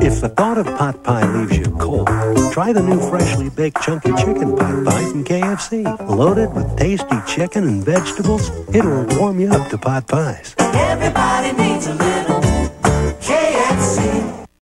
If the thought of pot pie leaves you cold, try the new freshly baked chunky chicken pot pie from KFC. Loaded with tasty chicken and vegetables, it'll warm you up to pot pies. Everybody